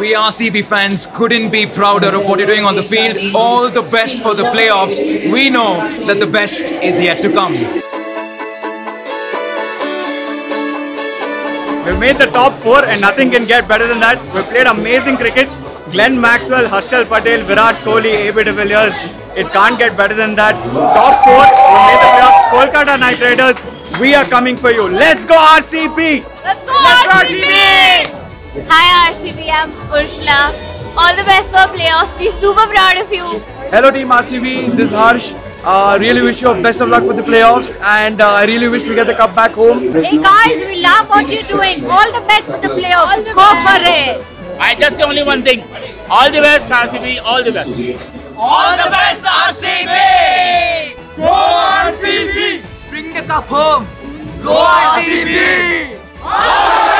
We RCB fans couldn't be prouder of what you're doing on the field. All the best for the playoffs. We know that the best is yet to come. We've made the top four and nothing can get better than that. We've played amazing cricket. Glenn Maxwell, Harshal Patel, Virat Kohli, AB de Villiers. It can't get better than that. Top four, we made the playoffs. Kolkata Knight Riders, we are coming for you. Let's go RCB! Let's go RCB! Hi RCB, I'm Urshla. All the best for playoffs. We're super proud of you. Hello Team RCB, this is Harsh. Uh, really wish you best of luck for the playoffs and uh, I really wish we get the cup back home. Hey guys, we love what you're doing. All the best for the playoffs. Go for it. I just say only one thing. All the best, RCB. All the best. All the best, RCB! Go RCB! Bring the cup home! Go RCB!